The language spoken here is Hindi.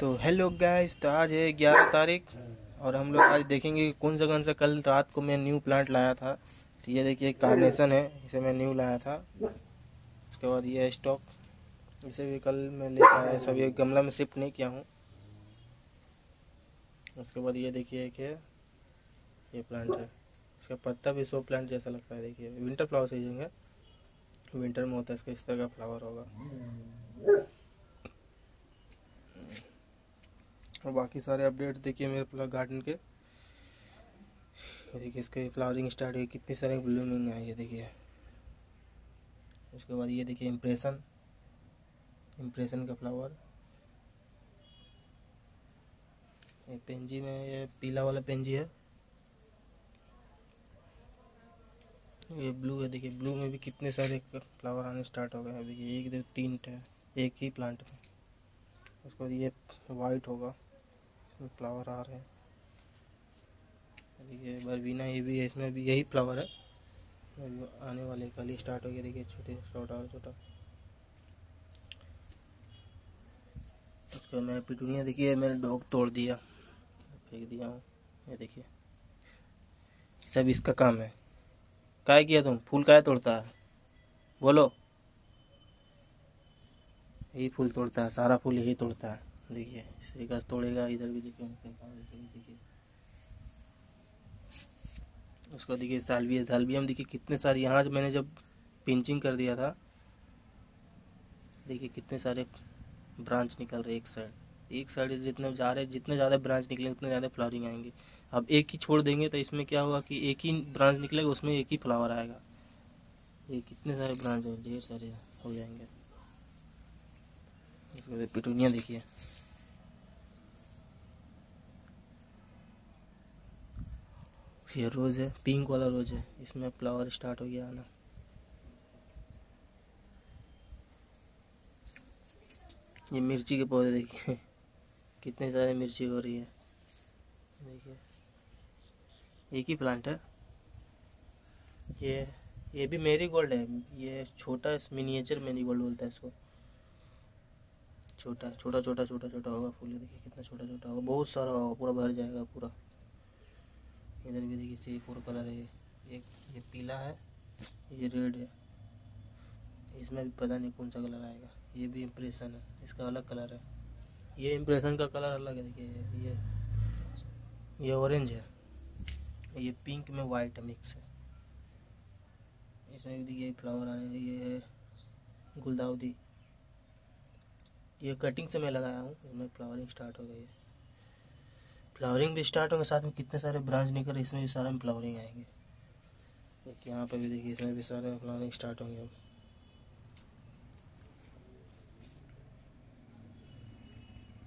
तो हेलो गाइस तो आज है ग्यारह तारीख, और हम लोग आज देखेंगे कौन सा कौन सा कल रात को मैं न्यू प्लांट लाया था। तो ये देखिए कार्नेशन है, इसे मैं न्यू लाया था। उसके बाद ये है स्टॉक इसे भी कल मैं लेकर आया सब ये गमला में शिफ्ट नहीं किया हूँ। उसके बाद ये देखिए एक है ये प्लांट है। इसका पत्ता भी सो प्लांट जैसा लगता है, देखिए। विंटर फ्लावर सीज़न है। विंटर में होता है, इसका इस तरह का फ्लावर होगा। और बाकी सारे अपडेट देखिए मेरे पूरा गार्डन के। ये देखिए इसके फ्लावरिंग स्टार्ट हुई, कितनी सारे ब्लूमिंग है ये देखिए। उसके बाद ये देखिए इम्प्रेशन इम्प्रेशन का फ्लावर ये पेंजी में ये पीला वाला पेंजी है। ये ब्लू है देखिए ब्लू में भी कितने सारे फ्लावर आने स्टार्ट हो गए अभी एक, दो, तीन एक ही प्लांट में। उसके बाद ये वाइट होगा। इसमें फ्लावर आ रहे हैं। देखिए बरबीना ये भी है, इसमें भी यही फ्लावर है। आने वाले कल ही स्टार्ट हो गया देखिए, छोटे छोटा और छोटा। उसका मैं पिटूनिया देखिए मैंने डॉग तोड़ दिया, फेंक दिया हूँ। ये देखिए, सब इसका काम है। काय किया तुम? फूल काय तोड़ता है? बोलो। यही फूल तोड़ता है, सारा फूल यही तोड़ता है। देखिए श्रीकाश तोड़ेगा, इधर भी देखिए देखिए उसको देखिए सालविया सालविया में देखिए कितने सारे, यहाँ मैंने जब पिंचिंग कर दिया था, देखिए कितने सारे ब्रांच निकल रहे एक साइड एक साइड जितने जा रहे, जितने ज़्यादा ब्रांच निकलेंगे, उतने ज़्यादा फ्लावरिंग आएँगे। अब एक ही छोड़ देंगे तो इसमें क्या होगा कि एक ही ब्रांच निकलेगा, उसमें एक ही फ्लावर आएगा। ये कितने सारे ब्रांच हैं? ढेर सारे हो जाएँगे। पिटूनिया देखिए ये रोज़ है पिंक वाला रोज़ है। इसमें फ्लावर स्टार्ट हो गया आना। ये मिर्ची के पौधे देखिए। कितने सारे मिर्ची हो रही है। देखिए। एक ही प्लांट है। ये ये भी मेरी गोल्ड है। ये छोटा मिनिएचर मेरी गोल्ड बोलता है इसको। छोटा छोटा छोटा छोटा छोटा होगा फूल। देखिए कितना छोटा छोटा होगा। बहुत सारा होगा, पूरा भर जाएगा पूरा। इधर भी देखिए एक और कलर है। एक, ये पीला है, ये रेड है। इसमें भी पता नहीं कौन सा कलर आएगा। ये भी इम्प्रेशन है। इसका अलग कलर है। ये इम्प्रेशन का कलर अलग है, देखिए। ये ये ऑरेंज है। ये पिंक में वाइट मिक्स है। इसमें भी देखिए फ्लावर आ रहे हैं। ये है गुलदाउदी। ये कटिंग से मैं लगाया हूँ, इसमें फ्लावरिंग स्टार्ट हो गई है। फ्लावरिंग भी स्टार्ट होंगे, साथ में कितने सारे ब्रांच निकल इसमें भी सारे फ्लावरिंग आएँगे। यहाँ पर भी देखिए, इसमें भी सारे फ्लावरिंग स्टार्ट होंगे। अब